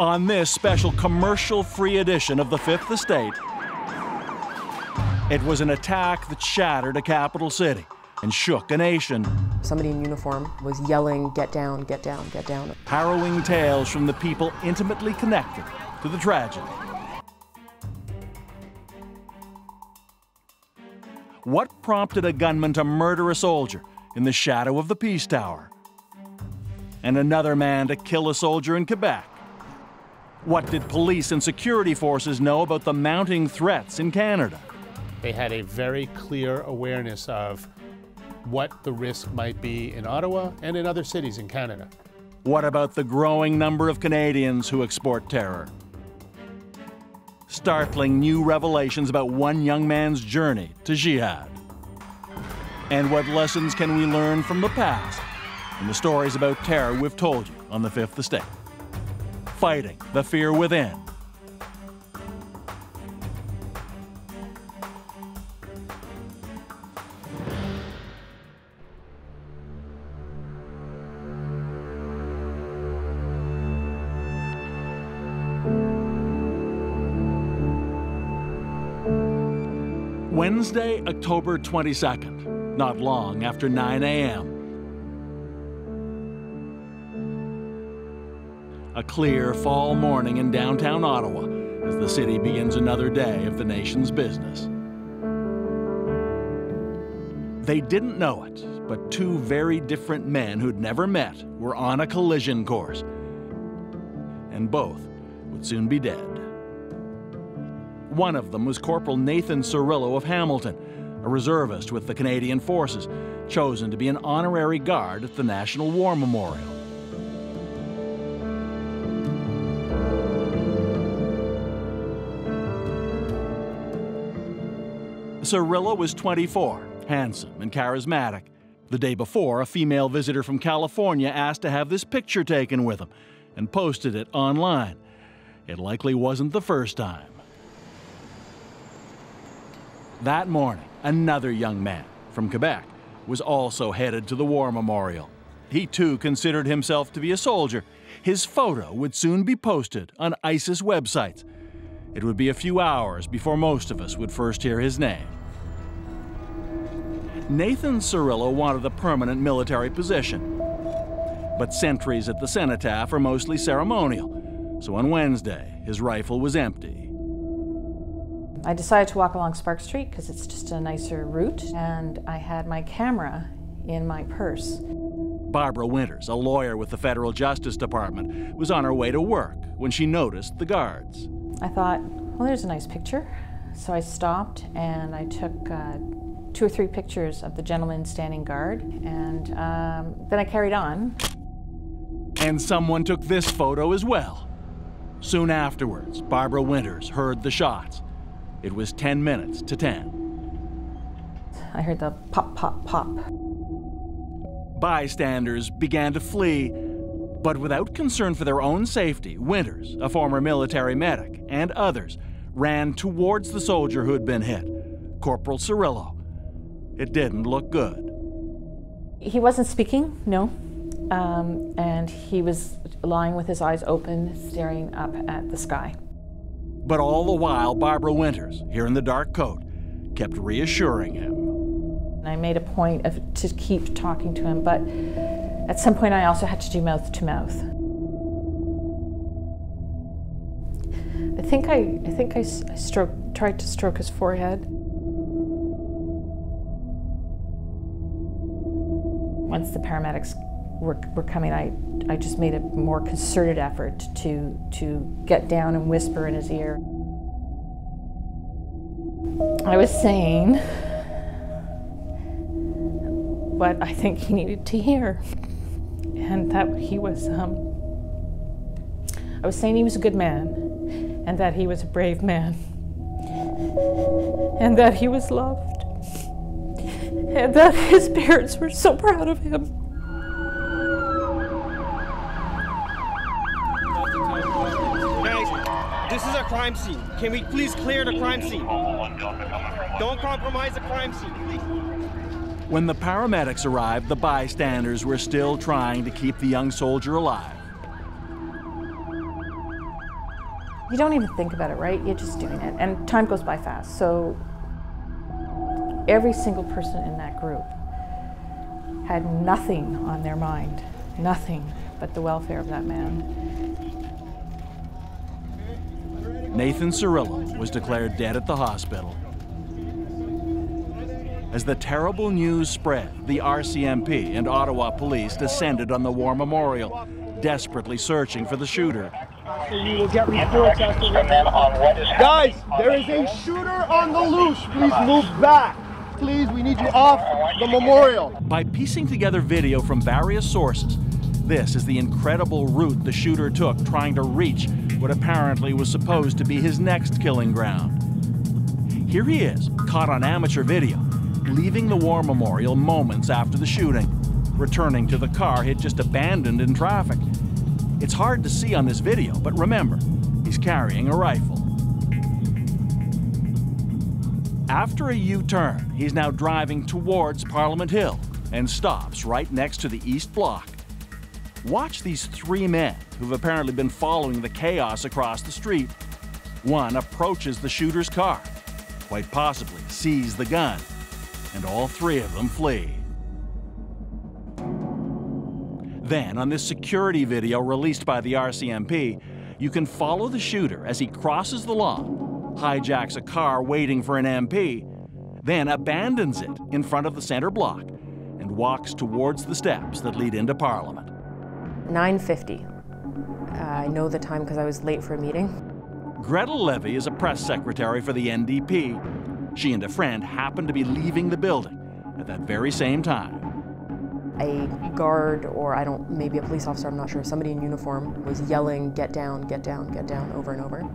On this special commercial free edition of the Fifth Estate, it was an attack that shattered a capital city and shook a nation. Somebody in uniform was yelling, Get down, get down, get down. Harrowing tales from the people intimately connected to the tragedy. What prompted a gunman to murder a soldier in the shadow of the Peace Tower? And another man to kill a soldier in Quebec? What did police and security forces know about the mounting threats in Canada? They had a very clear awareness of what the risk might be in Ottawa and in other cities in Canada. What about the growing number of Canadians who export terror? Startling new revelations about one young man's journey to jihad. And what lessons can we learn from the past and the stories about terror we've told you on the Fifth Estate? Fighting the fear within. Wednesday, October 22nd, not long after 9 a.m. A clear fall morning in downtown Ottawa as the city begins another day of the nation's business. They didn't know it, but two very different men who'd never met were on a collision course. And both would soon be dead. One of them was Corporal Nathan Cirillo of Hamilton, a reservist with the Canadian Forces, chosen to be an honorary guard at the National War Memorial. Cirillo was 24, handsome and charismatic. The day before, a female visitor from California asked to have this picture taken with him and posted it online. It likely wasn't the first time. That morning, another young man from Quebec was also headed to the War Memorial. He too considered himself to be a soldier. His photo would soon be posted on ISIS websites. It would be a few hours before most of us would first hear his name. Nathan Cirillo wanted a permanent military position, but sentries at the cenotaph are mostly ceremonial, so on Wednesday, his rifle was empty. I decided to walk along Spark Street because it's just a nicer route, and I had my camera in my purse. Barbara Winters, a lawyer with the Federal Justice Department, was on her way to work when she noticed the guards. I thought, well, there's a nice picture. So I stopped and I took uh, two or three pictures of the gentleman standing guard, and um, then I carried on. And someone took this photo as well. Soon afterwards, Barbara Winters heard the shots. It was 10 minutes to 10. I heard the pop, pop, pop. Bystanders began to flee, but without concern for their own safety, Winters, a former military medic, and others ran towards the soldier who had been hit, Corporal Cirillo. It didn't look good. He wasn't speaking, no. Um, and he was lying with his eyes open, staring up at the sky. But all the while, Barbara Winters, here in the dark coat, kept reassuring him. I made a point of to keep talking to him, but at some point I also had to do mouth to mouth. I think I, I think I, I stroke, tried to stroke his forehead. Once the paramedics were, were coming, I, I just made a more concerted effort to, to get down and whisper in his ear. I was saying what I think he needed to hear, and that he was, um, I was saying he was a good man, and that he was a brave man, and that he was loved, and that his parents were so proud of him. This is a crime scene. Can we please clear the crime scene? Don't compromise the crime scene, please. When the paramedics arrived, the bystanders were still trying to keep the young soldier alive. You don't even think about it, right? You're just doing it. And time goes by fast. So every single person in that group had nothing on their mind, nothing but the welfare of that man. Nathan Cirillo was declared dead at the hospital. As the terrible news spread, the RCMP and Ottawa police descended on the War Memorial, desperately searching for the shooter. We will get reports as to what Guys, there is a shooter on the loose. Please move back. Please, we need you off the memorial. By piecing together video from various sources, this is the incredible route the shooter took trying to reach what apparently was supposed to be his next killing ground. Here he is, caught on amateur video, leaving the War Memorial moments after the shooting, returning to the car he'd just abandoned in traffic. It's hard to see on this video, but remember, he's carrying a rifle. After a U-turn, he's now driving towards Parliament Hill and stops right next to the East Block. Watch these three men who've apparently been following the chaos across the street. One approaches the shooter's car, quite possibly sees the gun, and all three of them flee. Then, on this security video released by the RCMP, you can follow the shooter as he crosses the lawn hijacks a car waiting for an MP, then abandons it in front of the center block and walks towards the steps that lead into Parliament. 9.50. Uh, I know the time because I was late for a meeting. Gretel Levy is a press secretary for the NDP. She and a friend happened to be leaving the building at that very same time. A guard, or I don't, maybe a police officer, I'm not sure, somebody in uniform was yelling, get down, get down, get down, over and over.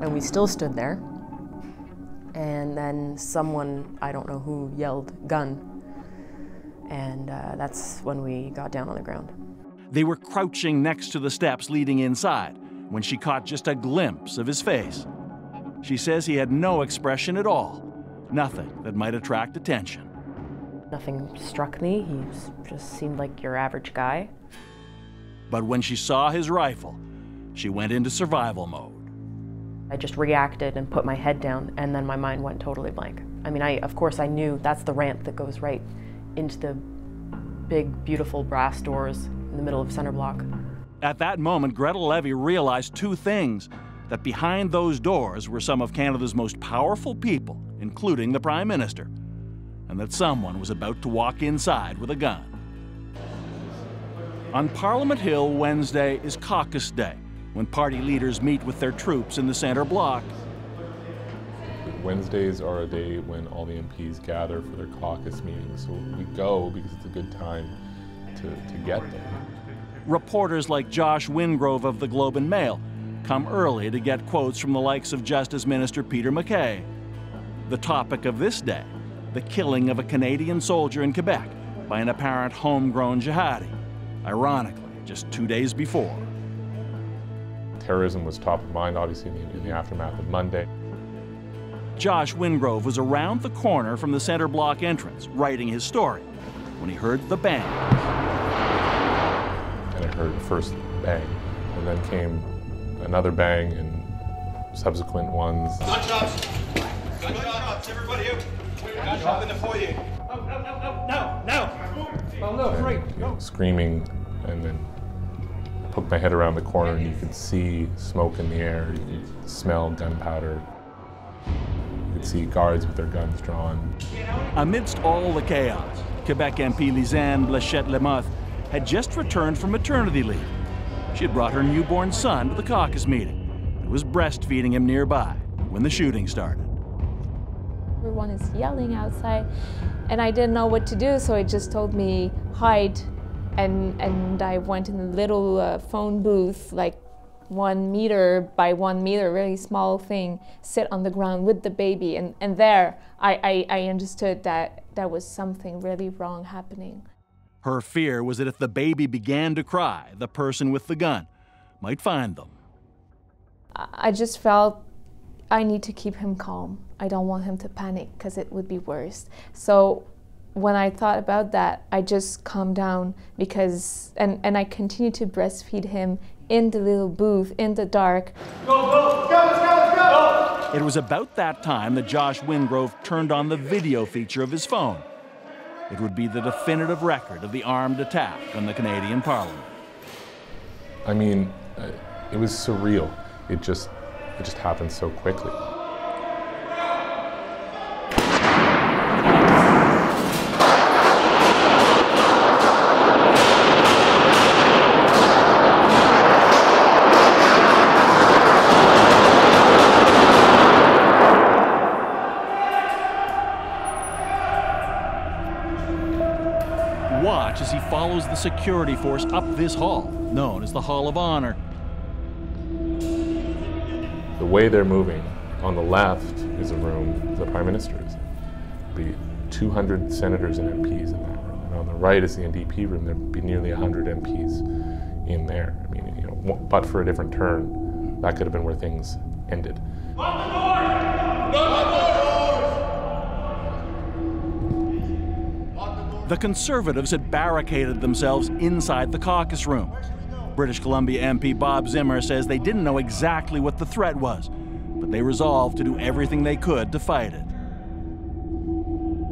And we still stood there. And then someone, I don't know who, yelled, gun. And uh, that's when we got down on the ground. They were crouching next to the steps leading inside when she caught just a glimpse of his face. She says he had no expression at all, nothing that might attract attention. Nothing struck me. He just seemed like your average guy. But when she saw his rifle, she went into survival mode. I just reacted and put my head down, and then my mind went totally blank. I mean, I of course I knew that's the ramp that goes right into the big, beautiful brass doors in the middle of center block. At that moment, Gretel Levy realized two things that behind those doors were some of Canada's most powerful people, including the Prime Minister, and that someone was about to walk inside with a gun. On Parliament Hill, Wednesday is caucus day when party leaders meet with their troops in the center block. Wednesdays are a day when all the MPs gather for their caucus meetings, so we go because it's a good time to, to get them. Reporters like Josh Wingrove of the Globe and Mail come early to get quotes from the likes of Justice Minister Peter MacKay. The topic of this day, the killing of a Canadian soldier in Quebec by an apparent homegrown jihadi, ironically, just two days before terrorism was top of mind, obviously, in the, in the aftermath of Monday. Josh Wingrove was around the corner from the center block entrance, writing his story, when he heard the bang. And I heard the first bang, and then came another bang and subsequent ones. Gunshots! Gunshots, everybody out! Gunshot in the foyer! No, no, no, no, no! Oh, no, right. You know, screaming, and then poke my head around the corner and you could see smoke in the air, you could smell gunpowder. You could see guards with their guns drawn. Amidst all the chaos, Quebec MP Lysane Blanchette-Lamothe had just returned from maternity leave. She had brought her newborn son to the caucus meeting and was breastfeeding him nearby when the shooting started. Everyone is yelling outside, and I didn't know what to do, so he just told me, hide and and I went in a little uh, phone booth, like one meter by one meter, really small thing, sit on the ground with the baby, and and there I, I, I understood that that was something really wrong happening. Her fear was that if the baby began to cry, the person with the gun might find them. I just felt I need to keep him calm. I don't want him to panic because it would be worse. So when I thought about that, I just calmed down because, and, and I continued to breastfeed him in the little booth in the dark. Go, go, go! It was about that time that Josh Wingrove turned on the video feature of his phone. It would be the definitive record of the armed attack on the Canadian Parliament. I mean, uh, it was surreal. It just, it just happened so quickly. Watch as he follows the security force up this hall, known as the Hall of Honor. The way they're moving, on the left is a room the Prime Minister is in. Be 200 senators and MPs in that room. And on the right is the NDP room. There'd be nearly 100 MPs in there. I mean, you know, but for a different turn, that could have been where things ended. The Conservatives had barricaded themselves inside the caucus room. British Columbia MP Bob Zimmer says they didn't know exactly what the threat was, but they resolved to do everything they could to fight it.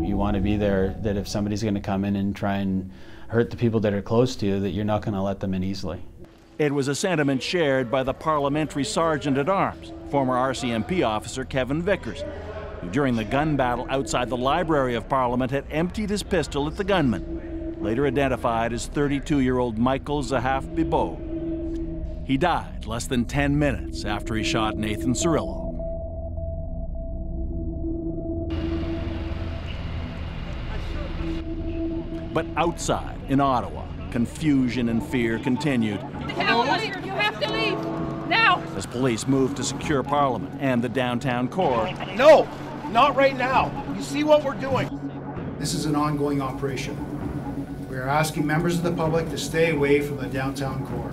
You want to be there that if somebody's going to come in and try and hurt the people that are close to you, that you're not going to let them in easily. It was a sentiment shared by the parliamentary sergeant at arms, former RCMP officer Kevin Vickers, who during the gun battle outside the Library of Parliament had emptied his pistol at the gunman, later identified as 32 year old Michael Zehaf Bibeau. He died less than 10 minutes after he shot Nathan Cirillo. But outside, in Ottawa, confusion and fear continued You have to. You have to leave. Now. as police moved to secure Parliament and the downtown core. No, not right now. You see what we're doing. This is an ongoing operation. We are asking members of the public to stay away from the downtown core.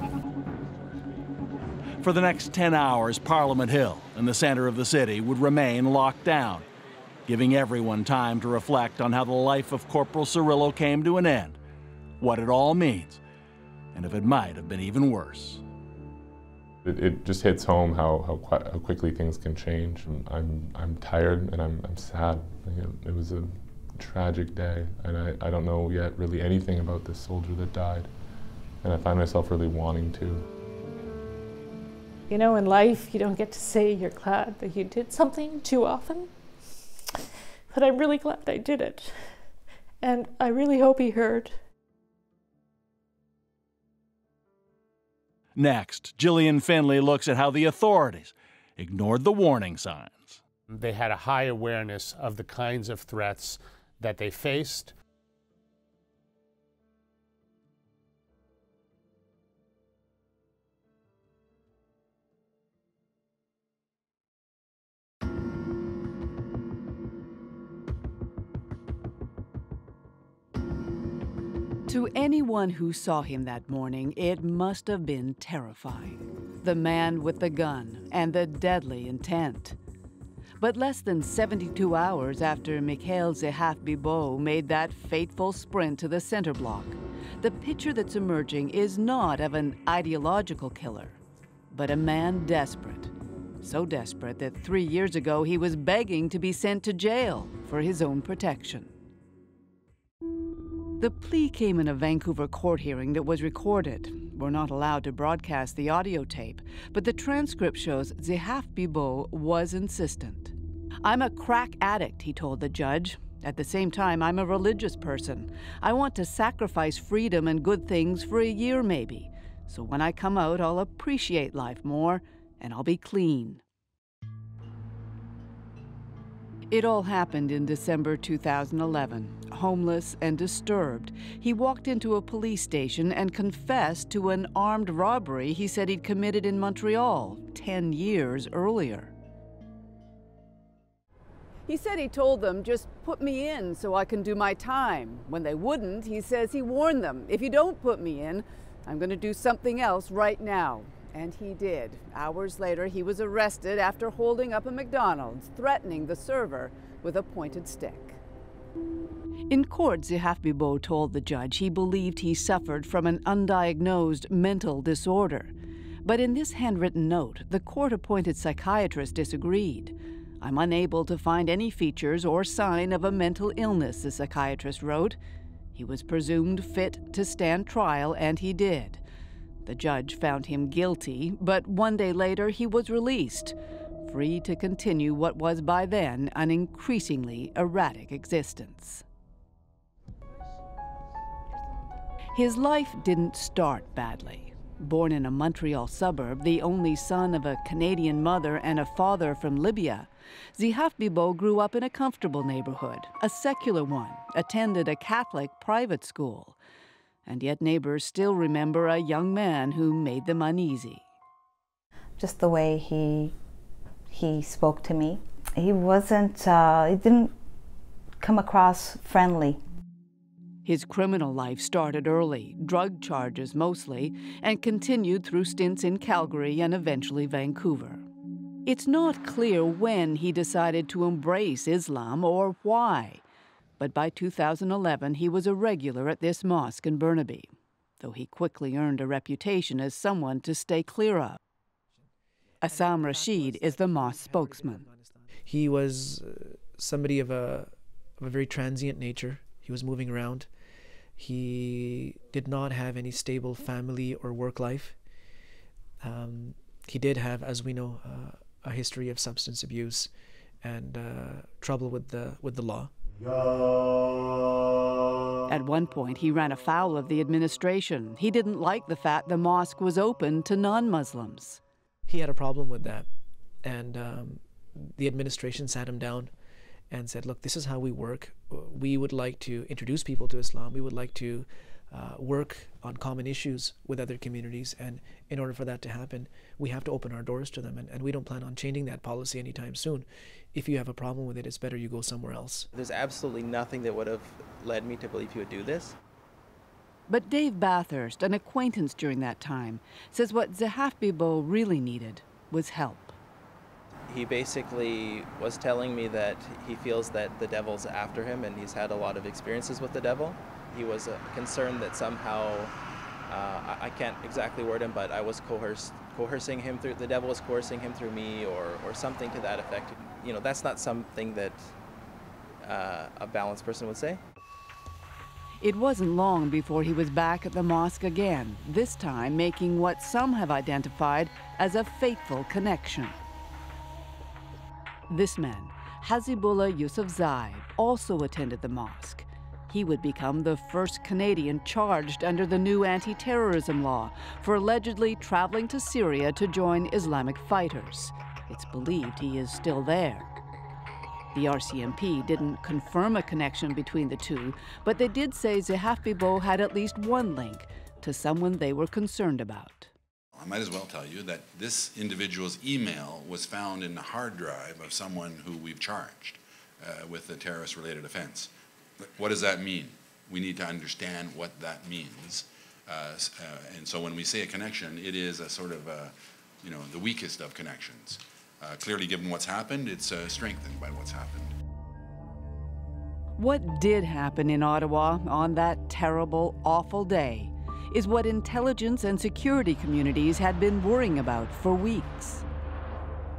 For the next 10 hours, Parliament Hill, in the center of the city, would remain locked down, giving everyone time to reflect on how the life of Corporal Cirillo came to an end, what it all means, and if it might have been even worse. It, it just hits home how, how, how quickly things can change. I'm, I'm tired and I'm, I'm sad. You It was a tragic day, and I, I don't know yet really anything about this soldier that died. And I find myself really wanting to. You know, in life, you don't get to say you're glad that you did something too often. But I'm really glad I did it. And I really hope he heard. Next, Gillian Findlay looks at how the authorities ignored the warning signs. They had a high awareness of the kinds of threats that they faced. To anyone who saw him that morning, it must have been terrifying. The man with the gun and the deadly intent. But less than 72 hours after Mikhail Zehaf-Bibeau made that fateful sprint to the center block, the picture that's emerging is not of an ideological killer, but a man desperate. So desperate that three years ago he was begging to be sent to jail for his own protection. The plea came in a Vancouver court hearing that was recorded. We're not allowed to broadcast the audio tape, but the transcript shows Zehaf Bibeau was insistent. I'm a crack addict, he told the judge. At the same time, I'm a religious person. I want to sacrifice freedom and good things for a year, maybe. So when I come out, I'll appreciate life more and I'll be clean. It all happened in December 2011. Homeless and disturbed, he walked into a police station and confessed to an armed robbery he said he'd committed in Montreal 10 years earlier. He said he told them, just put me in so I can do my time. When they wouldn't, he says he warned them, if you don't put me in, I'm going to do something else right now. And he did. Hours later, he was arrested after holding up a McDonald's, threatening the server with a pointed stick. In court, Zehaf-Bibeau told the judge he believed he suffered from an undiagnosed mental disorder. But in this handwritten note, the court appointed psychiatrist disagreed. I'm unable to find any features or sign of a mental illness, the psychiatrist wrote. He was presumed fit to stand trial, and he did. The judge found him guilty, but one day later he was released, free to continue what was by then an increasingly erratic existence. His life didn't start badly. Born in a Montreal suburb, the only son of a Canadian mother and a father from Libya, Zehaf Bibeau grew up in a comfortable neighborhood, a secular one, attended a Catholic private school. And yet neighbors still remember a young man who made them uneasy. Just the way he he spoke to me. He wasn't, uh, he didn't come across friendly. His criminal life started early, drug charges mostly, and continued through stints in Calgary and eventually Vancouver. It's not clear when he decided to embrace Islam or why, but by 2011 he was a regular at this mosque in Burnaby, though he quickly earned a reputation as someone to stay clear of. Aasim Rashid is the mosque spokesman. He was uh, somebody of a, of a very transient nature. He was moving around. He did not have any stable family or work life. Um, he did have, as we know, uh, a history of substance abuse and uh, trouble with the with the law. At one point, he ran afoul of the administration. He didn't like the fact the mosque was open to non-Muslims. He had a problem with that, and um, the administration sat him down and said, look, this is how we work. We would like to introduce people to Islam. We would like to uh, work on common issues with other communities. And in order for that to happen, we have to open our doors to them. And, and we don't plan on changing that policy anytime soon. If you have a problem with it, it's better you go somewhere else. There's absolutely nothing that would have led me to believe he would do this. But Dave Bathurst, an acquaintance during that time, says what Zehaf Bibeau really needed was help he basically was telling me that he feels that the devil's after him and he's had a lot of experiences with the devil. He was uh, concerned that somehow, uh, I can't exactly word him, but I was coerced, coercing him through, the devil was coercing him through me or, or something to that effect. You know, that's not something that uh, a balanced person would say. It wasn't long before he was back at the mosque again, this time making what some have identified as a fateful connection. This man, Hasibullah Yousafzai, also attended the mosque. He would become the first Canadian charged under the new anti terrorism law for allegedly traveling to Syria to join Islamic fighters. It's believed he is still there. The RCMP didn't confirm a connection between the two, but they did say Zehaf Bibeau had at least one link to someone they were concerned about. I might as well tell you that this individual's email was found in the hard drive of someone who we've charged uh, with a terrorist related offense. What does that mean? We need to understand what that means. Uh, uh, and so when we say a connection, it is a sort of, a, you know, the weakest of connections. Uh, clearly, given what's happened, it's uh, strengthened by what's happened. What did happen in Ottawa on that terrible, awful day is what intelligence and security communities had been worrying about for weeks.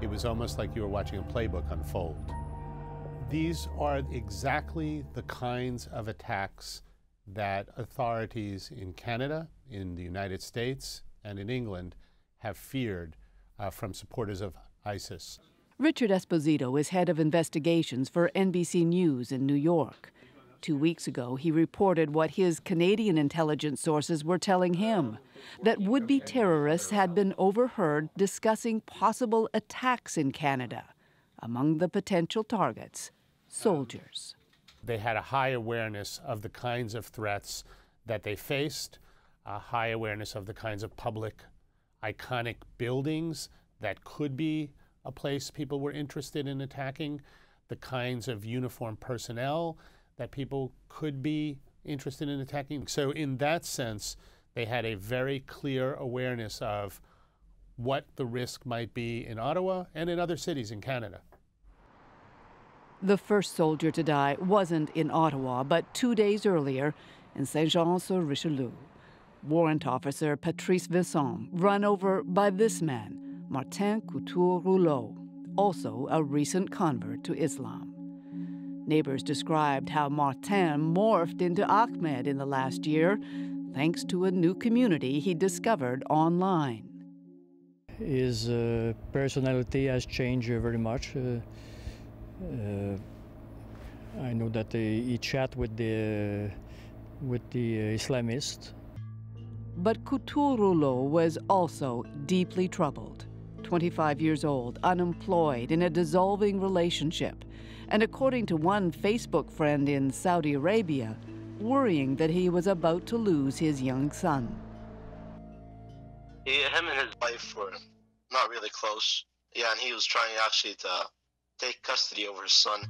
It was almost like you were watching a playbook unfold. These are exactly the kinds of attacks that authorities in Canada, in the United States, and in England have feared uh, from supporters of ISIS. Richard Esposito is head of investigations for NBC News in New York. Two weeks ago, he reported what his Canadian intelligence sources were telling him that would be terrorists had been overheard discussing possible attacks in Canada. Among the potential targets, soldiers. They had a high awareness of the kinds of threats that they faced, a high awareness of the kinds of public, iconic buildings that could be a place people were interested in attacking, the kinds of uniformed personnel that people could be interested in attacking. So, in that sense, they had a very clear awareness of what the risk might be in Ottawa and in other cities in Canada. The first soldier to die wasn't in Ottawa, but two days earlier in Saint Jean sur Richelieu. Warrant officer Patrice Vincent run over by this man, Martin Couture Rouleau, also a recent convert to Islam. Neighbors described how Martin morphed into Ahmed in the last year, thanks to a new community he discovered online. His uh, personality has changed very much. Uh, Uh, I know that he chat with the with the uh, Islamists. But Couture Rouleau was also deeply troubled. 25 years old, unemployed, in a dissolving relationship, and according to one Facebook friend in Saudi Arabia, worrying that he was about to lose his young son. He, him and his wife were not really close. Yeah, and he was trying actually to take custody over his son.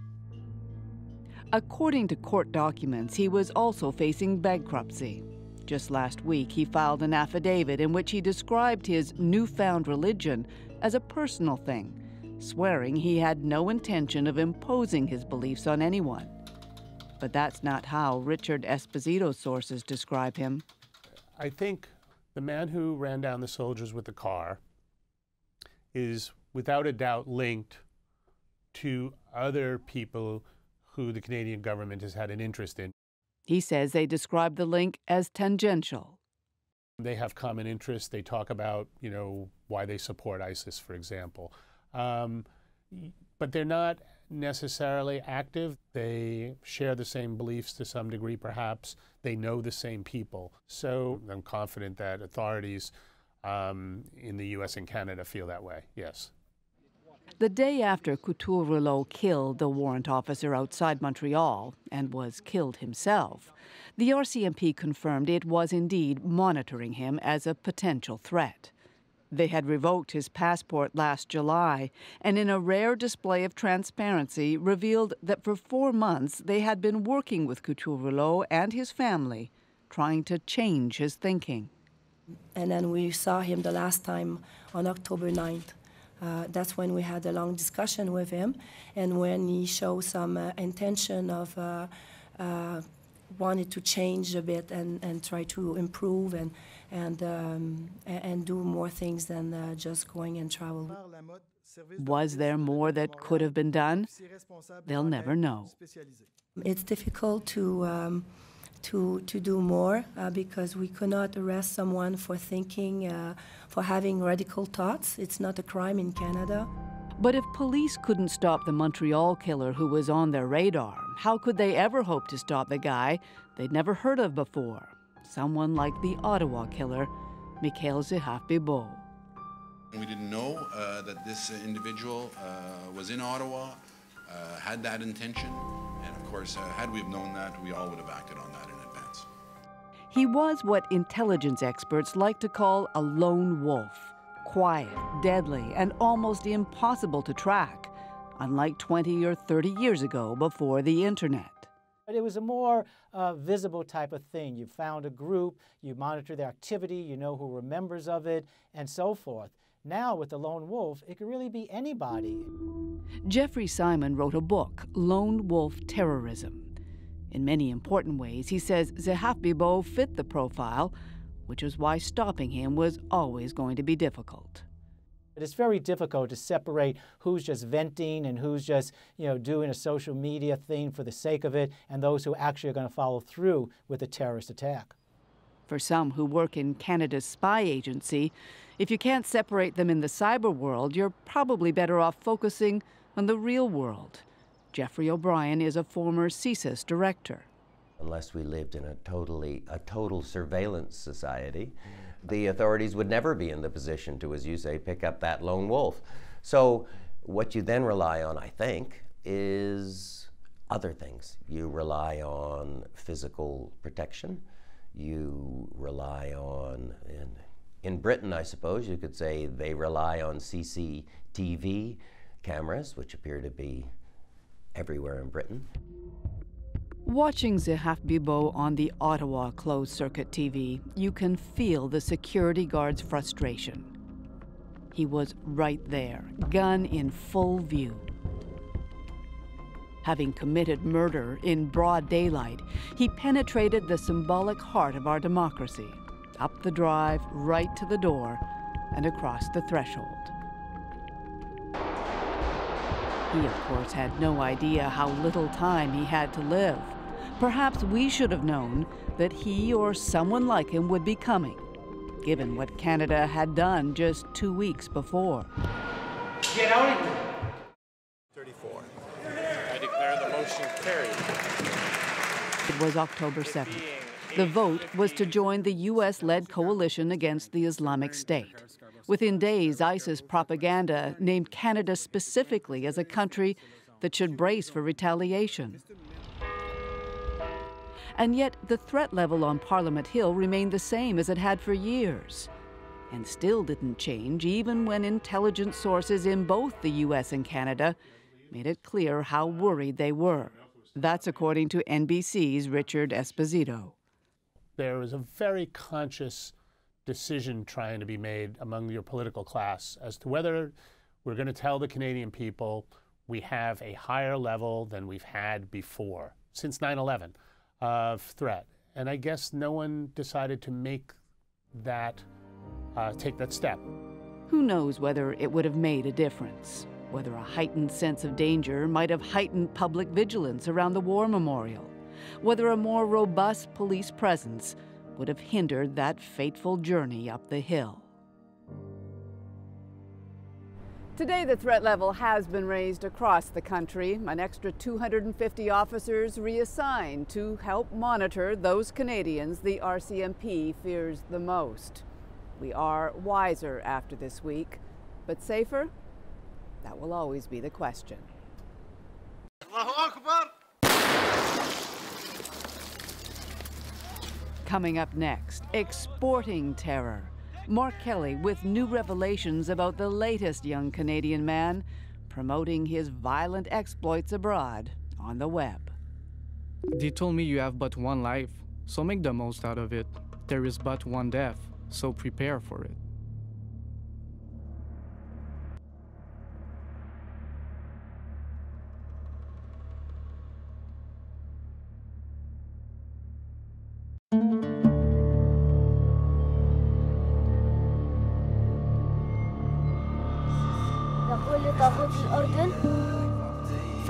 According to court documents, he was also facing bankruptcy. Just last week, he filed an affidavit in which he described his newfound religion as a personal thing, swearing he had no intention of imposing his beliefs on anyone. But that's not how Richard Esposito's sources describe him. I think the man who ran down the soldiers with the car is without a doubt linked to other people who the Canadian government has had an interest in. He says they describe the link as tangential. They have common interests. They talk about, you know, why they support ISIS, for example. Um, but they're not necessarily active. They share the same beliefs to some degree, perhaps. They know the same people. So I'm confident that authorities um, in the US and Canada feel that way, yes. The day after Couture Rouleau killed the warrant officer outside Montreal and was killed himself, the RCMP confirmed it was indeed monitoring him as a potential threat. They had revoked his passport last July and, in a rare display of transparency, revealed that for four months they had been working with Couture Rouleau and his family, trying to change his thinking. And then we saw him the last time on October 9th. Uh, that's when we had a long discussion with him, and when he showed some uh, intention of uh, uh wanted to change a bit and, and try to improve and and um, and do more things than uh, just going and travel. Was there more that could have been done? They'll never know. It's difficult to. Um, to, to do more uh, because we could not arrest someone for thinking, uh, for having radical thoughts. It's not a crime in Canada. But if police couldn't stop the Montreal killer who was on their radar, how could they ever hope to stop the guy they'd never heard of before? Someone like the Ottawa killer, Mikhail Zehaf-Bibeau. We didn't know uh, that this individual uh, was in Ottawa, uh, had that intention, and of course, uh, had we have known that, we all would have acted on that in advance. He was what intelligence experts like to call a lone wolf quiet, deadly, and almost impossible to track, unlike 20 or 30 years ago before the internet. But it was a more uh, visible type of thing. You found a group, you monitor their activity, you know who were members of it, and so forth. Now, with the lone wolf, it could really be anybody. Jeffrey Simon wrote a book, Lone Wolf Terrorism. In many important ways, he says Zehaf-Bibeau fit the profile which is why stopping him was always going to be difficult. It's very difficult to separate who's just venting and who's just, you know, doing a social media thing for the sake of it and those who actually are going to follow through with a terrorist attack. For some who work in Canada's spy agency, if you can't separate them in the cyber world, you're probably better off focusing on the real world. Geoffrey O'Brian is a former CSIS director. Unless we lived in a totally a total surveillance society the authorities would never be in the position to as you say pick up that lone wolf. So what you then rely on i think is other things. You rely on physical protection. You rely on in, in britain i suppose you could say they rely on cctv cameras which appear to be everywhere in britain Watching Zehaf-Bibeau on the Ottawa closed circuit TV, you can feel the security guard's frustration. He was right there, gun in full view. Having committed murder in broad daylight, he penetrated the symbolic heart of our democracy, up the drive, right to the door, and across the threshold. He, of course, had no idea how little time he had to live. Perhaps we should have known that he or someone like him would be coming, given what Canada had done just two weeks before. Get out of here. 34. I declare the motion carried. It was October 7th. The vote was to join the U.S. led coalition against the Islamic State. Within days, ISIS propaganda named Canada specifically as a country that should brace for retaliation. And yet, the threat level on Parliament Hill remained the same as it had for years, and still didn't change even when intelligence sources in both the U.S. and Canada made it clear how worried they were. That's according to NBC's Richard Esposito. There is a very conscious decision trying to be made among your political class as to whether we're going to tell the Canadian people we have a higher level than we've had before since 9 11 of threat. And I guess no one decided to make that, uh, take that step. Who knows whether it would have made a difference? Whether a heightened sense of danger might have heightened public vigilance around the war memorial? Whether a more robust police presence would have hindered that fateful journey up the hill? Today, the threat level has been raised across the country. An extra 250 officers reassigned to help monitor those Canadians the RCMP fears the most. We are wiser after this week, but safer? That will always be the question. Coming up next, exporting terror. Mark Kelly with new revelations about the latest young Canadian man promoting his violent exploits abroad on the web. They told me you have but one life, so make the most out of it. There is but one death, so prepare for it.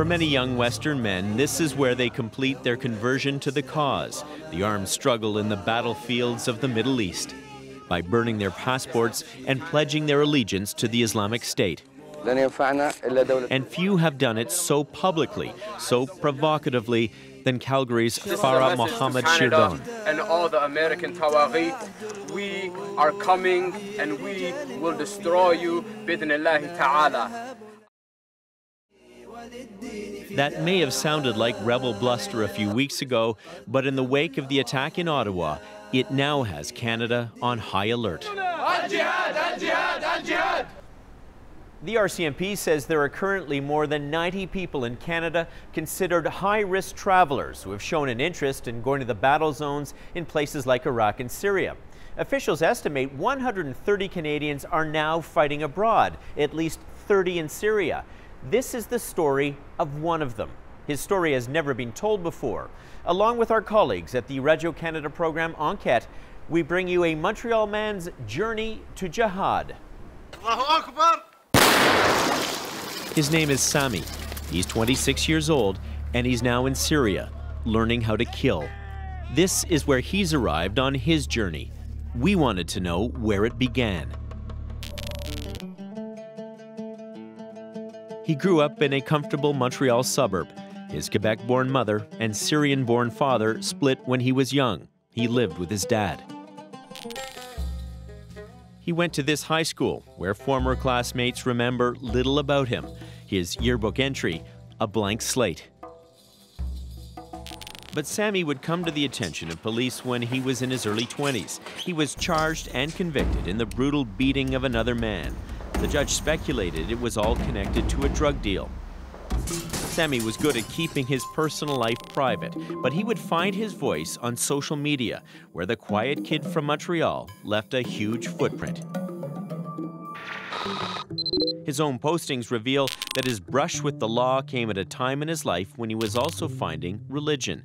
For many young Western men, this is where they complete their conversion to the cause, the armed struggle in the battlefields of the Middle East, by burning their passports and pledging their allegiance to the Islamic State. And few have done it so publicly, so provocatively, than Calgary's Farah Mohammed Shirdon. And all the American Tawaghi, we are coming and we will destroy you, bidnillahi ta'ala. That may have sounded like rebel bluster a few weeks ago, but in the wake of the attack in Ottawa, it now has Canada on high alert. The RCMP says there are currently more than 90 people in Canada considered high risk travelers who have shown an interest in going to the battle zones in places like Iraq and Syria. Officials estimate 130 Canadians are now fighting abroad, at least 30 in Syria. This is the story of one of them. His story has never been told before. Along with our colleagues at the Radio Canada program Enquête, we bring you a Montreal man's journey to jihad. His name is Sami. He's 26 years old and he's now in Syria, learning how to kill. This is where he's arrived on his journey. We wanted to know where it began. He grew up in a comfortable Montreal suburb. His Quebec born mother and Syrian born father split when he was young. He lived with his dad. He went to this high school where former classmates remember little about him. His yearbook entry, a blank slate. But Sami would come to the attention of police when he was in his early 20s. He was charged and convicted in the brutal beating of another man. The judge speculated it was all connected to a drug deal. Sami was good at keeping his personal life private, but he would find his voice on social media, where the quiet kid from Montreal left a huge footprint. His own postings reveal that his brush with the law came at a time in his life when he was also finding religion.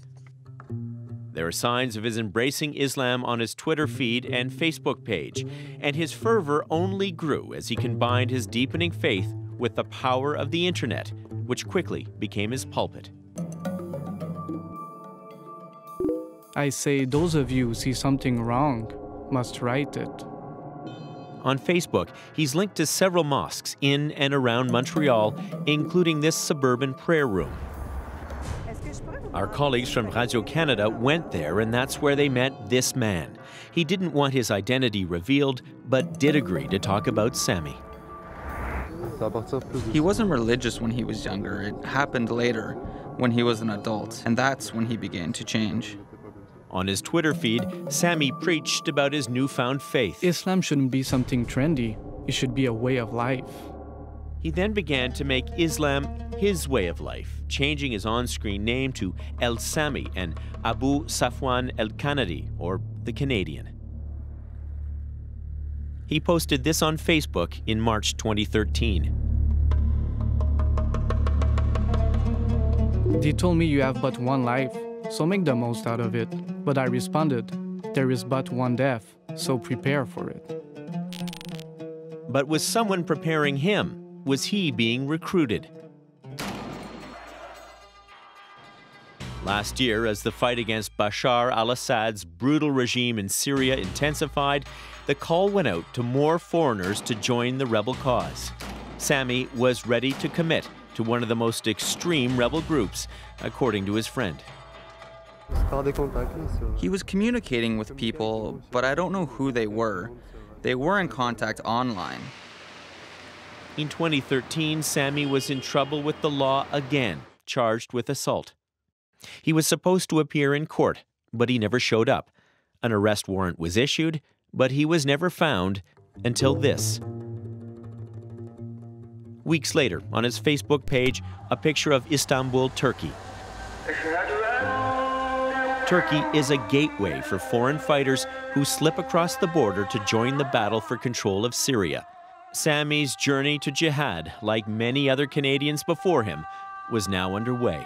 There are signs of his embracing Islam on his Twitter feed and Facebook page, and his fervor only grew as he combined his deepening faith with the power of the internet which quickly became his pulpit. I say those of you who see something wrong must right it. On Facebook, he's linked to several mosques in and around Montreal, including this suburban prayer room. Our colleagues from Radio Canada went there, and that's where they met this man. He didn't want his identity revealed, but did agree to talk about Sami. He wasn't religious when he was younger. It happened later, when he was an adult, and that's when he began to change. On his Twitter feed, Sami preached about his newfound faith. Islam shouldn't be something trendy, it should be a way of life. He then began to make Islam his way of life, changing his on screen name to El Sami and Abu Safwan El Kanadi, or the Canadian. He posted this on Facebook in March 2013. They told me you have but one life, so make the most out of it. But I responded, There is but one death, so prepare for it. But was someone preparing him? Was he being recruited? Last year, as the fight against Bashar al Assad's brutal regime in Syria intensified, the call went out to more foreigners to join the rebel cause. Sami was ready to commit to one of the most extreme rebel groups, according to his friend. He was communicating with people, but I don't know who they were. They were in contact online. In 2013, Sami was in trouble with the law again, charged with assault. He was supposed to appear in court, but he never showed up. An arrest warrant was issued, but he was never found until this. Weeks later, on his Facebook page, a picture of Istanbul, Turkey. Turkey is a gateway for foreign fighters who slip across the border to join the battle for control of Syria. Sami's journey to jihad, like many other Canadians before him, was now underway.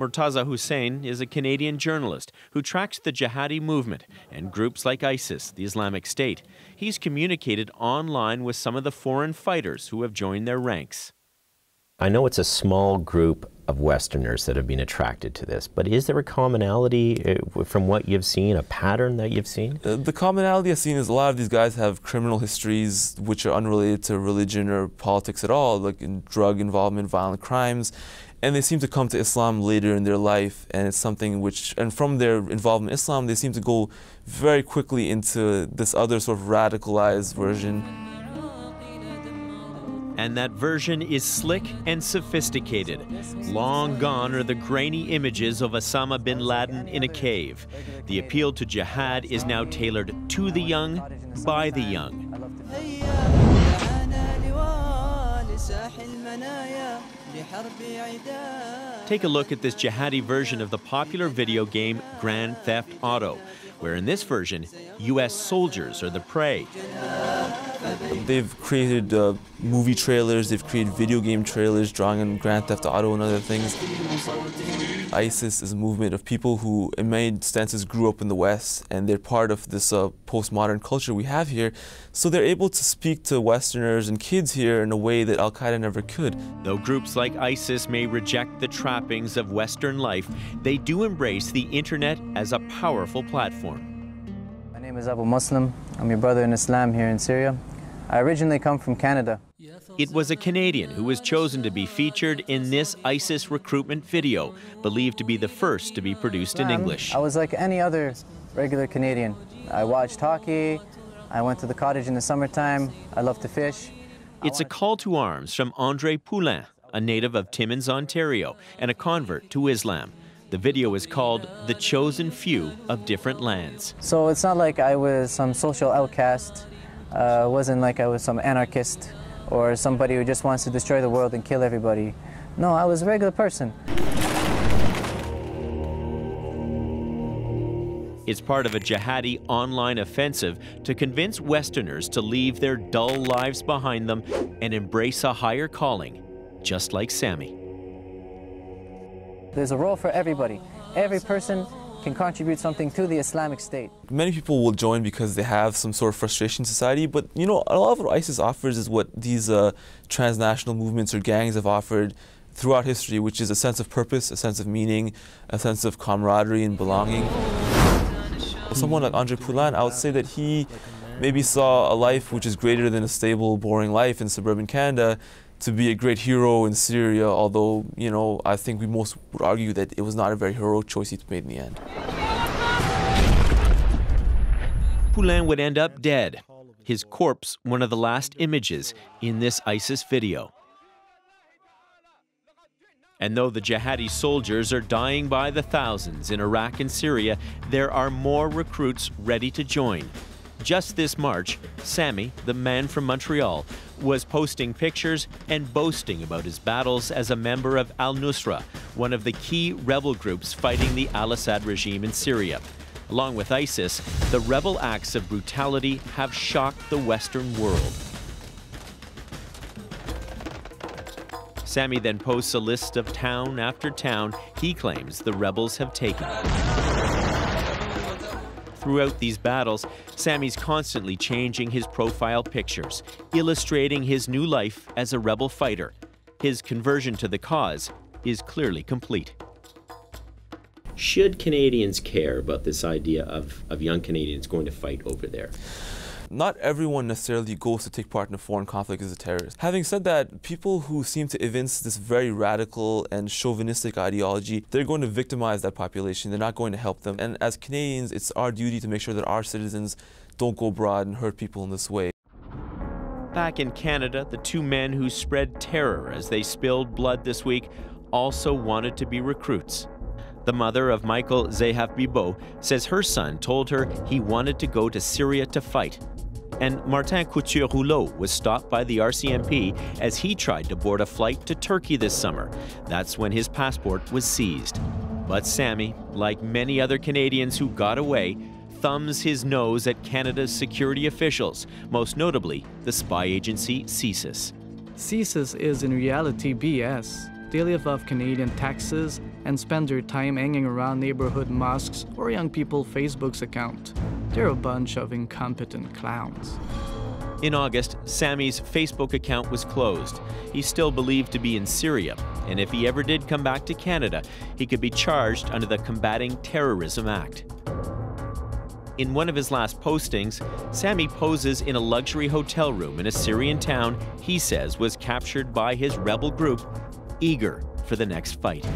Murtaza Hussain is a Canadian journalist who tracks the jihadi movement and groups like ISIS, the Islamic State. He's communicated online with some of the foreign fighters who have joined their ranks. I know it's a small group of Westerners that have been attracted to this, but is there a commonality uh, from what you've seen, a pattern that you've seen? Uh, the commonality I've seen is a lot of these guys have criminal histories which are unrelated to religion or politics at all, like in drug involvement, violent crimes, and they seem to come to Islam later in their life, and it's something which, and from their involvement in Islam, they seem to go very quickly into this other sort of radicalized version. And that version is slick and sophisticated. Long gone are the grainy images of Osama bin Laden in a cave. The appeal to jihad is now tailored to the young, by the young. Take a look at this jihadi version of the popular video game Grand Theft Auto, where in this version, U.S. soldiers are the prey. They've created uh, movie trailers, they've created video game trailers drawing on Grand Theft Auto and other things. ISIS is a movement of people who, in many instances, grew up in the West and they're part of this uh, postmodern culture we have here. So they're able to speak to Westerners and kids here in a way that Al Qaeda never could. Though groups like ISIS may reject the trappings of Western life, they do embrace the internet as a powerful platform. My name is Abu Muslim. I'm your brother in Islam here in Syria. I originally come from Canada. It was a Canadian who was chosen to be featured in this ISIS recruitment video, believed to be the first to be produced in English. I was like any other regular Canadian. I watched hockey, I went to the cottage in the summertime, I love to fish. It's a call to arms from Andre Poulin, a native of Timmins, Ontario, and a convert to Islam. The video is called The Chosen Few of Different Lands. So it's not like I was some social outcast, uh, it wasn't like I was some anarchist or somebody who just wants to destroy the world and kill everybody. No, I was a regular person. It's part of a jihadi online offensive to convince Westerners to leave their dull lives behind them and embrace a higher calling, just like Sami. There's a role for everybody. Every person can contribute something to the Islamic State. Many people will join because they have some sort of frustration in society, but you know, a lot of what ISIS offers is what these uh, transnational movements or gangs have offered throughout history, which is a sense of purpose, a sense of meaning, a sense of camaraderie and belonging. Someone like Andre Poulin, I would say that he maybe saw a life which is greater than a stable, boring life in suburban Canada to be a great hero in Syria, although, you know, I think we most would argue that it was not a very heroic choice he made in the end. Poulin would end up dead, his corpse one of the last images in this ISIS video. And though the jihadi soldiers are dying by the thousands in Iraq and Syria, there are more recruits ready to join. Just this March, Sami, the man from Montreal, was posting pictures and boasting about his battles as a member of Al Nusra, one of the key rebel groups fighting the al Assad regime in Syria. Along with ISIS, the rebel acts of brutality have shocked the Western world. Sami then posts a list of town after town he claims the rebels have taken. Throughout these battles, Sami's constantly changing his profile pictures, illustrating his new life as a rebel fighter. His conversion to the cause is clearly complete. Should Canadians care about this idea of, of young Canadians going to fight over there? Not everyone necessarily goes to take part in a foreign conflict as a terrorist. Having said that, people who seem to evince this very radical and chauvinistic ideology, they're going to victimize that population. They're not going to help them. And as Canadians, it's our duty to make sure that our citizens don't go abroad and hurt people in this way. Back in Canada, the two men who spread terror as they spilled blood this week also wanted to be recruits. The mother of Michael Zehaf Bibeau says her son told her he wanted to go to Syria to fight. And Martin Couture Rouleau was stopped by the RCMP as he tried to board a flight to Turkey this summer. That's when his passport was seized. But Sami, like many other Canadians who got away, thumbs his nose at Canada's security officials, most notably the spy agency CSIS. CSIS is in reality BS. They live off Canadian taxes and spend their time hanging around neighborhood mosques or young people Facebook's account. They're a bunch of incompetent clowns. In August, Sami's Facebook account was closed. He's still believed to be in Syria, and if he ever did come back to Canada, he could be charged under the Combating Terrorism Act. In one of his last postings, Sami poses in a luxury hotel room in a Syrian town he says was captured by his rebel group, eager for the next fight.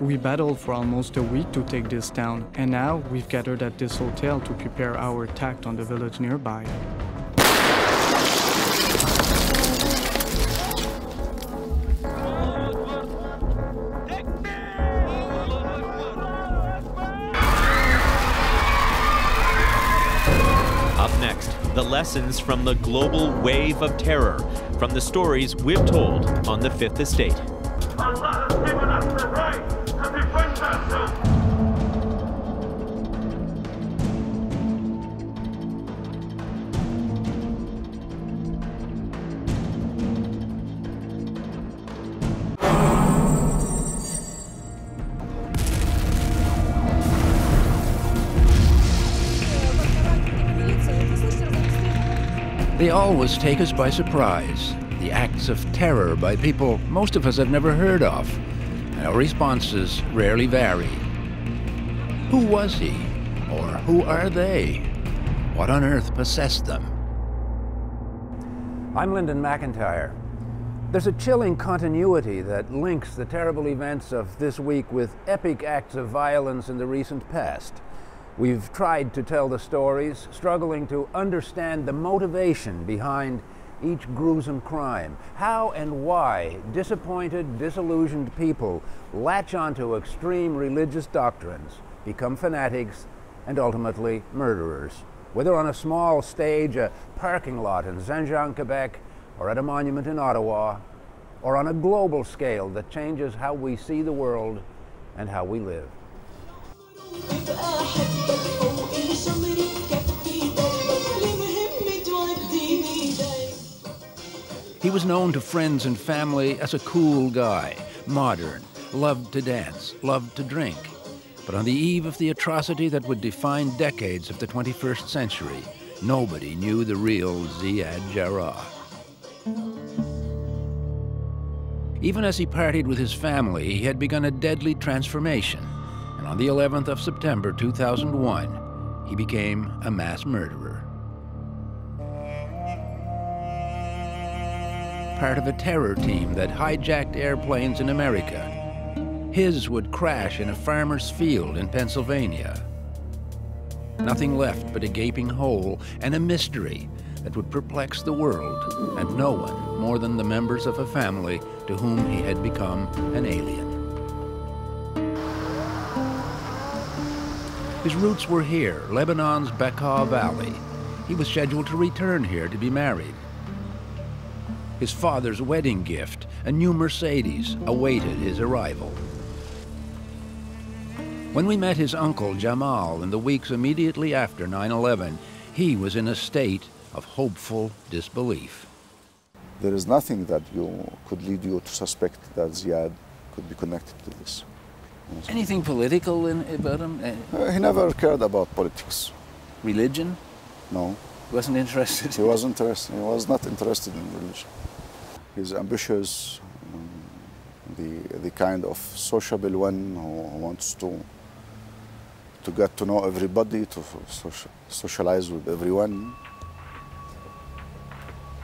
We battled for almost a week to take this town, and now we've gathered at this hotel to prepare our attack on the village nearby. Lessons from the global wave of terror from the stories we've told on the Fifth Estate. They always take us by surprise. The acts of terror by people most of us have never heard of. Our responses rarely vary. Who was he? Or who are they? What on earth possessed them? I'm Linden Macintyre. There's a chilling continuity that links the terrible events of this week with epic acts of violence in the recent past. We've tried to tell the stories, struggling to understand the motivation behind each gruesome crime. How and why disappointed, disillusioned people latch onto extreme religious doctrines, become fanatics, and ultimately murderers. Whether on a small stage, a parking lot in Saint-Jean, Quebec, or at a monument in Ottawa, or on a global scale that changes how we see the world and how we live. He was known to friends and family as a cool guy, modern, loved to dance, loved to drink. But on the eve of the atrocity that would define decades of the 21st century, nobody knew the real Ziad Jarrah. Even as he partied with his family, he had begun a deadly transformation. And on the 11th of September 2001, he became a mass murderer. Part of a terror team that hijacked airplanes in America. His would crash in a farmer's field in Pennsylvania. Nothing left but a gaping hole and a mystery that would perplex the world and no one more than the members of a family to whom he had become an alien. His roots were here, Lebanon's Bekaa Valley. He was scheduled to return here to be married. His father's wedding gift, a new Mercedes, awaited his arrival. When we met his uncle Jamal in the weeks immediately after 9 11, he was in a state of hopeful disbelief. There is nothing that you could lead you to suspect that Ziad could be connected to this. Anything political in, about him? Uh, he never cared about politics. Religion? No. He wasn't interested? He was interested. He was not interested in religion. He's ambitious, um, the, the kind of sociable one who wants to to get to know everybody, to social, socialize with everyone.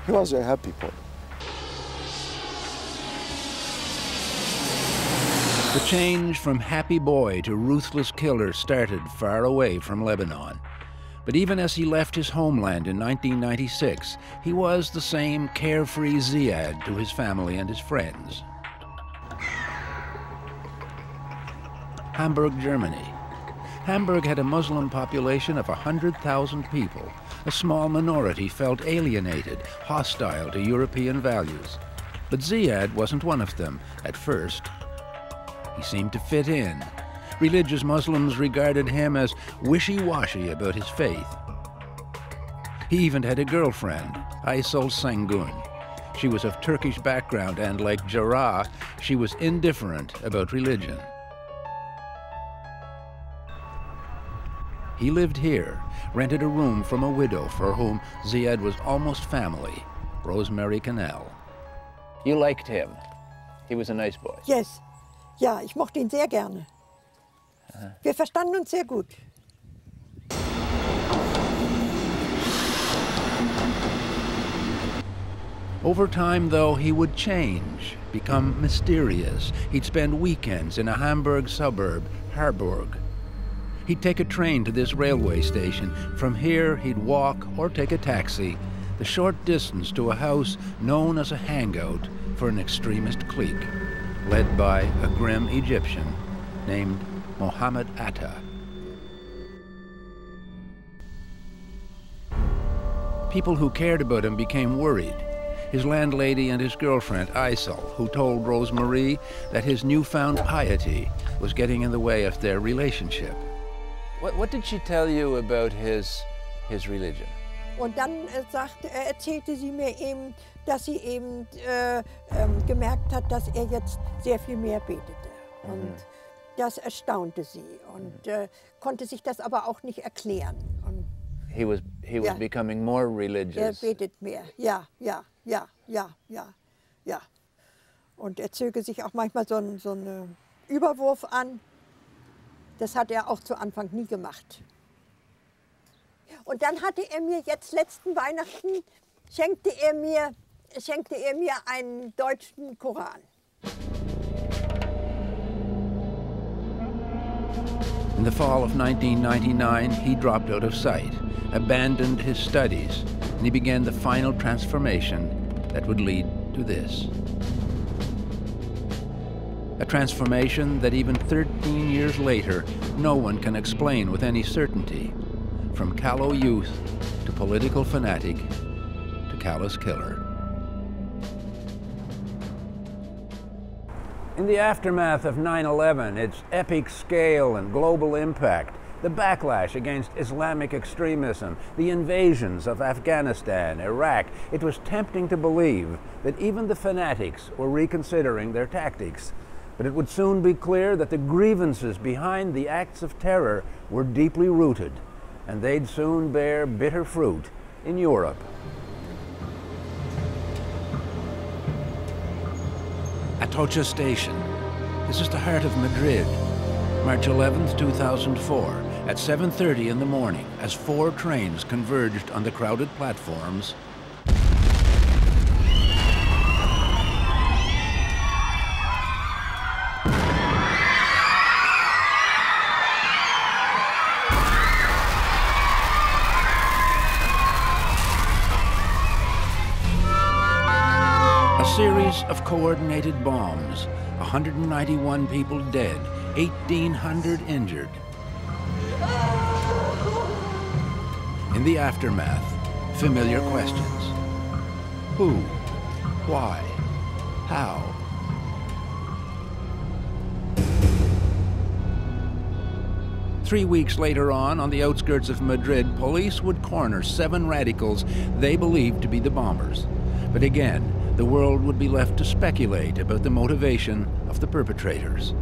He was a happy boy. The change from happy boy to ruthless killer started far away from Lebanon. But even as he left his homeland in 1996, he was the same carefree Ziad to his family and his friends. Hamburg, Germany. Hamburg had a Muslim population of 100,000 people. A small minority felt alienated, hostile to European values. But Ziad wasn't one of them at first. He seemed to fit in. Religious Muslims regarded him as wishy-washy about his faith. He even had a girlfriend, Aysel Sengun. She was of Turkish background and, like Jarrah, she was indifferent about religion. He lived here, rented a room from a widow for whom Ziad was almost family, Rosemarie Canel. You liked him. He was a nice boy. Yes. Ja, ich mochte ihn sehr gerne. Wir verstanden uns sehr gut. Over time, though, he would change, become mysterious. He'd spend weekends in a Hamburg suburb, Harburg. He'd take a train to this railway station. From here, he'd walk or take a taxi, the short distance to a house known as a hangout for an extremist clique, led by a grim Egyptian named Mohammed Atta. People who cared about him became worried. His landlady and his girlfriend, Aysel, who told Rosemarie that his newfound piety was getting in the way of their relationship. What, what did she tell you about his, his religion? Und dann äh, sagte, äh, erzählte sie mir eben, dass sie eben äh, ähm, gemerkt hat, dass er jetzt sehr viel mehr betete. Und Mhm. das erstaunte sie und äh, konnte sich das aber auch nicht erklären. Und He was, he was Ja. becoming more er religious. betet mehr. Ja, ja, ja, ja, ja, ja. Und er zöge sich auch manchmal so einen so einen Überwurf an. Das hat er auch zu Anfang nie gemacht. Und dann hatte er mir jetzt letzten Weihnachten, schenkte er mir, schenkte er mir einen deutschen Koran. In the fall of 1999, he dropped out of sight, abandoned his studies, and he began the final transformation that would lead to this. A transformation that even 13 years later, no one can explain with any certainty. From callow youth to political fanatic to callous killer. In the aftermath of 9 11, its epic scale and global impact, the backlash against Islamic extremism, the invasions of Afghanistan, Iraq, it was tempting to believe that even the fanatics were reconsidering their tactics. But it would soon be clear that the grievances behind the acts of terror were deeply rooted, and they'd soon bear bitter fruit in Europe. Atocha Station. This is the heart of Madrid. March 11, 2004, at 7.30 in the morning, as four trains converged on the crowded platforms, series of coordinated bombs, 191 people dead, 1,800 injured. In the aftermath, familiar questions. Who? Why? How? Three weeks later on, on the outskirts of Madrid, police would corner seven radicals they believed to be the bombers. But again, the world would be left to speculate about the motivation of the perpetrators.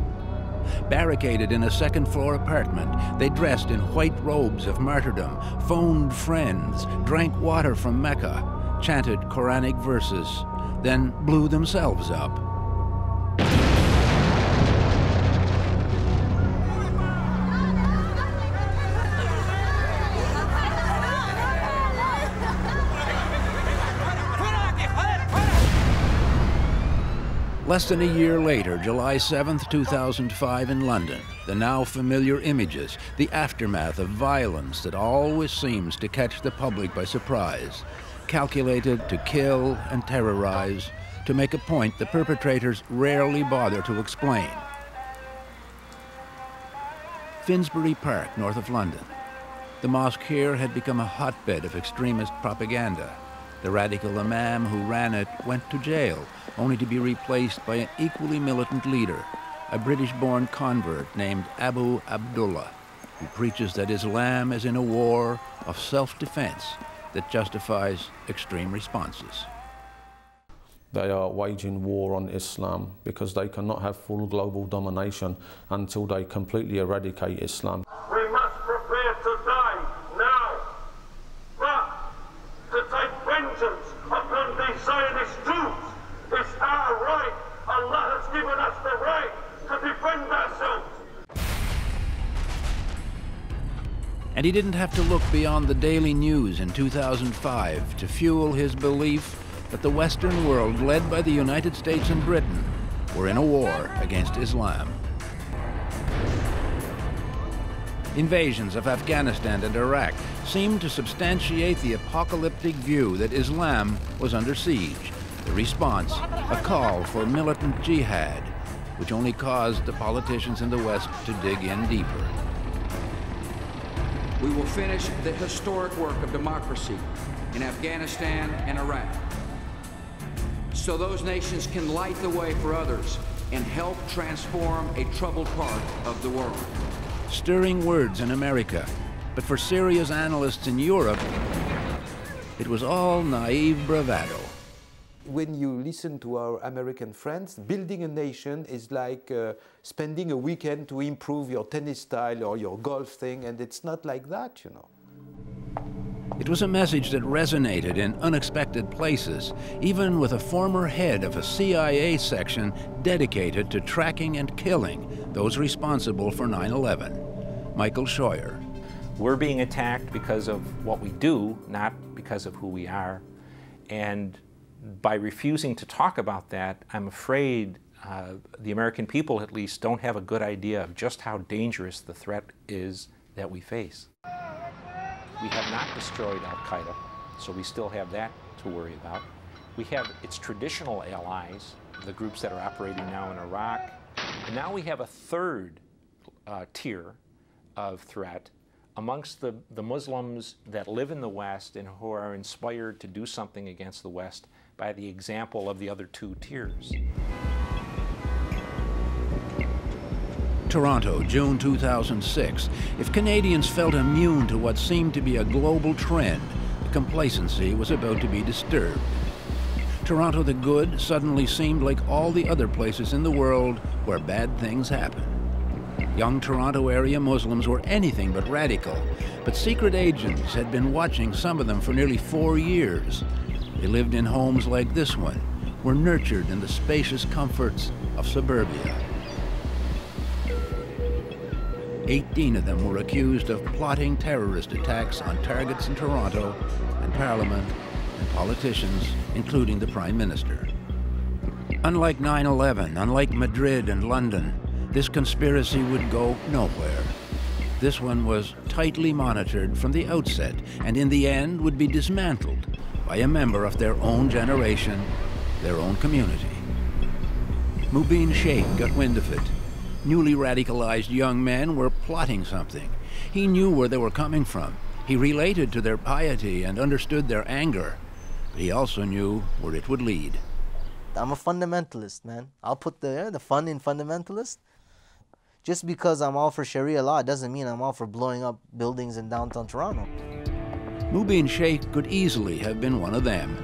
Barricaded in a second floor apartment, they dressed in white robes of martyrdom, phoned friends, drank water from Mecca, chanted Quranic verses, then blew themselves up. Less than a year later, July 7, 2005, in London, the now familiar images, the aftermath of violence that always seems to catch the public by surprise, calculated to kill and terrorize, to make a point the perpetrators rarely bother to explain. Finsbury Park, north of London. The mosque here had become a hotbed of extremist propaganda. The radical imam who ran it went to jail, only to be replaced by an equally militant leader, a British-born convert named Abu Abdullah, who preaches that Islam is in a war of self-defense that justifies extreme responses. They are waging war on Islam because they cannot have full global domination until they completely eradicate Islam. We must prepare to die now, but to take vengeance upon these Zionist Jews is our right. Allah has given us the right to defend ourselves. And he didn't have to look beyond the daily news in 2005 to fuel his belief that the Western world, led by the United States and Britain, were in a war against Islam. Invasions of Afghanistan and Iraq seemed to substantiate the apocalyptic view that Islam was under siege. The response, a call for militant jihad, which only caused the politicians in the West to dig in deeper. We will finish the historic work of democracy in Afghanistan and Iraq so those nations can light the way for others and help transform a troubled part of the world. Stirring words in America, but for Syria's analysts in Europe, it was all naive bravado. When you listen to our American friends, building a nation is like uh, spending a weekend to improve your tennis style or your golf thing, and it's not like that, you know. It was a message that resonated in unexpected places, even with a former head of a CIA section dedicated to tracking and killing those responsible for 9 11, Michael Scheuer. We're being attacked because of what we do, not because of who we are. And by refusing to talk about that, I'm afraid uh, the American people, at least, don't have a good idea of just how dangerous the threat is that we face. We have not destroyed Al Qaeda, so we still have that to worry about. We have its traditional allies, the groups that are operating now in Iraq. And now we have a third uh, tier of threat amongst the, the Muslims that live in the West and who are inspired to do something against the West by the example of the other two tiers. Toronto, June 2006. If Canadians felt immune to what seemed to be a global trend, complacency was about to be disturbed. Toronto the Good suddenly seemed like all the other places in the world where bad things happen. Young Toronto area Muslims were anything but radical, but secret agents had been watching some of them for nearly four years. They lived in homes like this one, were nurtured in the spacious comforts of suburbia. 18 of them were accused of plotting terrorist attacks on targets in Toronto and Parliament and politicians, including the Prime Minister. Unlike 9 11, unlike Madrid and London, this conspiracy would go nowhere. This one was tightly monitored from the outset and in the end would be dismantled by a member of their own generation, their own community. Mubin Shaikh got wind of it. Newly radicalized young men were plotting something. He knew where they were coming from. He related to their piety and understood their anger. But he also knew where it would lead. I'm a fundamentalist, man. I'll put the the fun in fundamentalist. Just because I'm all for Sharia law doesn't mean I'm all for blowing up buildings in downtown Toronto. Mubin Shaikh could easily have been one of them.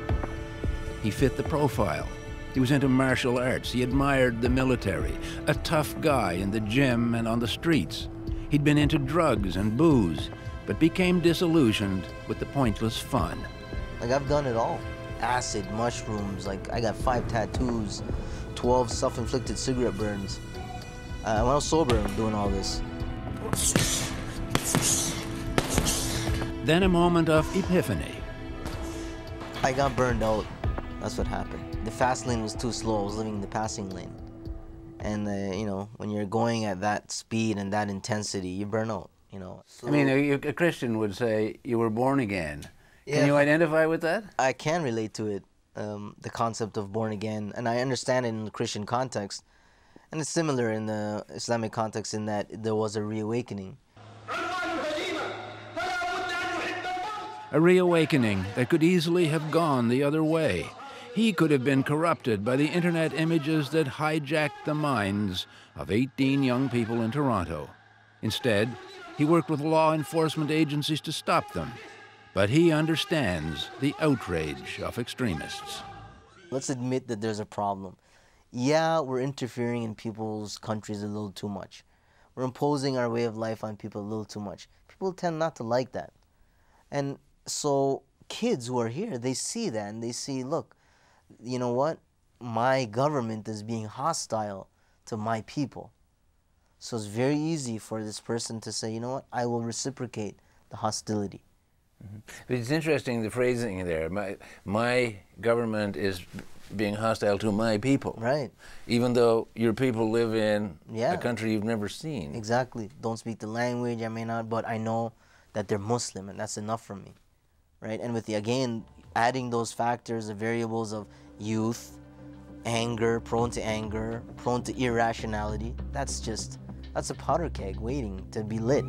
He fit the profile. He was into martial arts. He admired the military, a tough guy in the gym and on the streets. He'd been into drugs and booze, but became disillusioned with the pointless fun. Like I've done it all. Acid, mushrooms, like I got five tattoos, 12 self-inflicted cigarette burns. Uh, when I was sober, doing all this. Then a moment of epiphany. I got burned out. That's what happened. The fast lane was too slow. I was living in the passing lane. And, uh, you know, when you're going at that speed and that intensity, you burn out, you know. I mean, a, a Christian would say you were born again. Yeah. Can you identify with that? I can relate to it, um, the concept of born again, and I understand it in the Christian context. And it's similar in the Islamic context in that there was a reawakening. A reawakening that could easily have gone the other way. He could have been corrupted by the internet images that hijacked the minds of 18 young people in Toronto. Instead, he worked with law enforcement agencies to stop them. But he understands the outrage of extremists. Let's admit that there's a problem. Yeah, we're interfering in people's countries a little too much. We're imposing our way of life on people a little too much. People tend not to like that. And so kids who are here, they see that and they see, look, you know what? My government is being hostile to my people. So it's very easy for this person to say, you know what? I will reciprocate the hostility. Mm-hmm. But it's interesting the phrasing there. My, my government is being hostile to my people. Right. Even though your people live in Yeah. a country you've never seen. Exactly. Don't speak the language, I may not, but I know that they're Muslim and that's enough for me. Right? And with the again adding those factors, the variables of youth, anger, prone to anger, prone to irrationality, that's just that's a powder keg waiting to be lit.